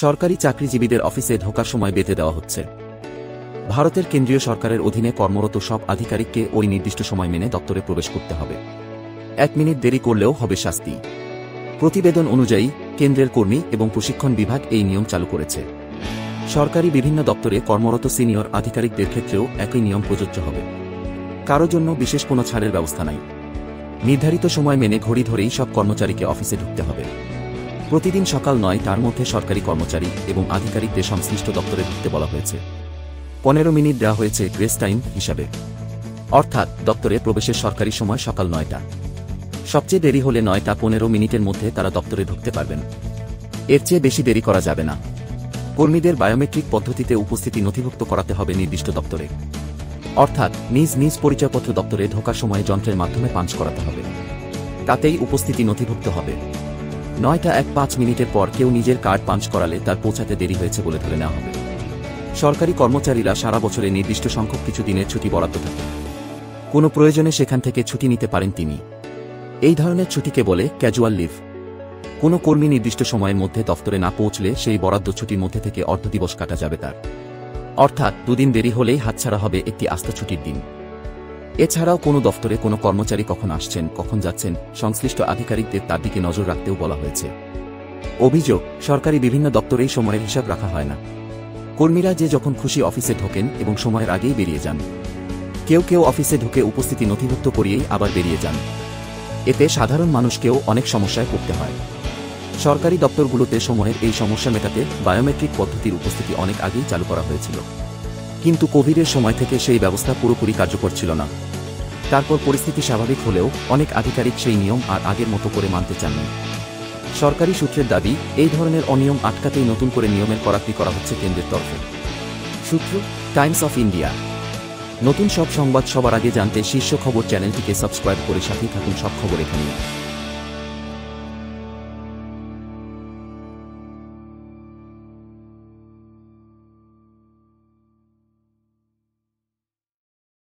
সরকারি চাকরিজীবীদের অফিসে ঢোকার সময় বেঁধে দেওয়া হচ্ছে। ভারতের কেন্দ্রীয় সরকারের অধীনে কর্মরত সব আধিকারিককে ওই নির্দিষ্ট সময় মেনে দপ্তরে প্রবেশ করতে হবে। এক মিনিট দেরি করলেও হবে শাস্তি। প্রতিবেদন অনুযায়ী, কেন্দ্রের কর্মী এবং প্রশিক্ষণ বিভাগ এই নিয়ম চালু করেছে। সরকারি বিভিন্ন দপ্তরে কর্মরত সিনিয়র আধিকারিকদের ক্ষেত্রেও একই নিয়ম প্রযোজ্য হবে। কারও জন্য বিশেষ কোনো ছাড়ের ব্যবস্থা নাই। নির্ধারিত সময় মেনে ঘড়ি ধরেই সব কর্মচারীকে অফিসে ঢুকতে হবে। প্রতিদিন সকাল নয় তার মধ্যে সরকারি কর্মচারী এবং আধিকারিকদের সংশ্লিষ্ট দপ্তরে ঢুকতে বলা হয়েছে। পনেরো মিনিট দেওয়া হয়েছে গ্রেস টাইম হিসাবে। অর্থাৎ দপ্তরে প্রবেশের সরকারি সময় সকাল নয়টা। সবচেয়ে দেরি হলে নয়টা পনেরো মিনিটের মধ্যে তারা দপ্তরে ঢুকতে পারবেন। এর চেয়ে বেশি দেরি করা যাবে না। কর্মীদের বায়োমেট্রিক পদ্ধতিতে উপস্থিতি নথিভুক্ত করাতে হবে নির্দিষ্ট দপ্তরে। অর্থাৎ নিজ নিজ পরিচয়পত্র দপ্তরে ঢোকার সময় যন্ত্রের মাধ্যমে পাঞ্চ করাতে হবে। তাতেই উপস্থিতি নথিভুক্ত হবে। নয়টা এক পাঁচ মিনিটের পর কেউ নিজের কার্ড পাঞ্চ করালে তার পৌঁছাতে দেরি হয়েছে বলে ধরে নেওয়া হবে। সরকারি কর্মচারীরা সারা বছরে নির্দিষ্ট সংখ্যক কিছু দিনের ছুটি বরাদ্দ থাকে। কোনো প্রয়োজনে সেখান থেকে ছুটি নিতে পারেন তিনি। এই ধরনের ছুটিকে বলে ক্যাজুয়াল লিভ কোনো কর্মী নির্দিষ্ট সময়ের মধ্যে দফতরে না পৌঁছলে সেই বরাদ্দ ছুটির মধ্যে থেকে অর্ধ দিবস কাটা যাবে তার। অর্থাৎ দুদিন দেরি হলেই হাতছাড়া হবে একটি আস্ত ছুটির দিন। এছাড়াও কোনো দফতরে কোনো কর্মচারী কখন আসছেন, কখন যাচ্ছেন, সংশ্লিষ্ট আধিকারিকদের তার দিকে নজর রাখতেও বলা হয়েছে। অভিযোগ, সরকারি বিভিন্ন দপ্তরে এই সময়ের হিসাব রাখা হয় না। কর্মীরা যে যখন খুশি অফিসে ঢোকেন এবং সময়ের আগেই বেরিয়ে যান। কেউ কেউ অফিসে ঢুকে উপস্থিতি নথিভুক্ত করিয়েই আবার বেরিয়ে যান। এতে সাধারণ মানুষকেও অনেক সমস্যায় পড়তে হয়। সরকারি দপ্তরগুলোতে সময়ের এই সমস্যা মেটাতে বায়োমেট্রিক পদ্ধতির উপস্থিতি অনেক আগেই চালু করা হয়েছিল। কিন্তু কোভিডের সময় থেকে সেই ব্যবস্থা পুরোপুরি কার্যকর ছিল না। তারপর পরিস্থিতি স্বাভাবিক হলেও অনেক আধিকারিক সেই নিয়ম আর আগের মতো করে মানতে চাননি। সরকারি সূত্রের দাবি, এই ধরনের অনিয়ম আটকাতেই নতুন করে নিয়মের কড়াকড়ি করা হচ্ছে কেন্দ্রের তরফে। সূত্র, টাইমস অফ ইন্ডিয়া। নতুন সব সংবাদ সবার আগে জানতে শীর্ষ খবর চ্যানেলটিকে সাবস্ক্রাইব করে সাথেই থাকুন সব খবর এখানে